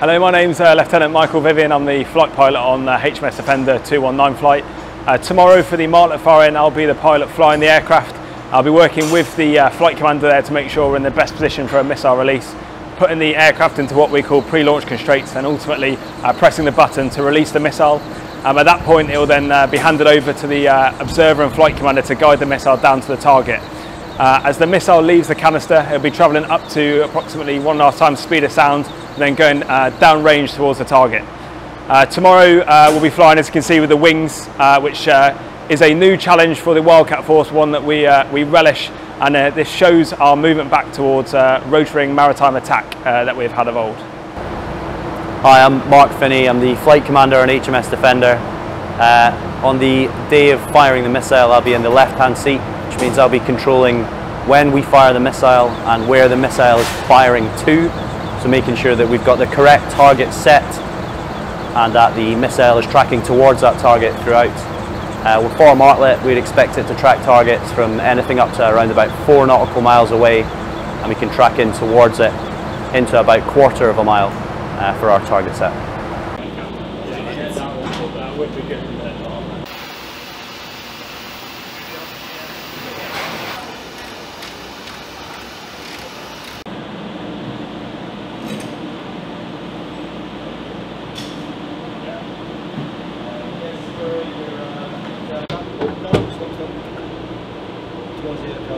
Hello, my name's uh, Lieutenant Michael Vivian. I'm the flight pilot on uh, HMS Defender 219 flight. Uh, tomorrow for the Martlet Far-In, I'll be the pilot flying the aircraft. I'll be working with the uh, flight commander there to make sure we're in the best position for a missile release, putting the aircraft into what we call pre-launch constraints and ultimately uh, pressing the button to release the missile. Um, at that point, it will then uh, be handed over to the observer and flight commander to guide the missile down to the target. Uh, as the missile leaves the canister, it'll be travelling up to approximately one and a half times speed of sound, and then going uh, down range towards the target. Uh, tomorrow uh, we'll be flying, as you can see, with the wings, uh, which uh, is a new challenge for the Wildcat Force, one that we, we relish, and this shows our movement back towards rotary wing maritime attack that we've had of old. Hi, I'm Mark Finney. I'm the flight commander on HMS Defender. On the day of firing the missile, I'll be in the left-hand seat which means I'll be controlling when we fire the missile and where the missile is firing to. So making sure that we've got the correct target set and that the missile is tracking towards that target throughout. Uh, with four Martlet, we'd expect it to track targets from anything up to around about four nautical miles away and we can track in towards it into about quarter of a mile uh, for our target set.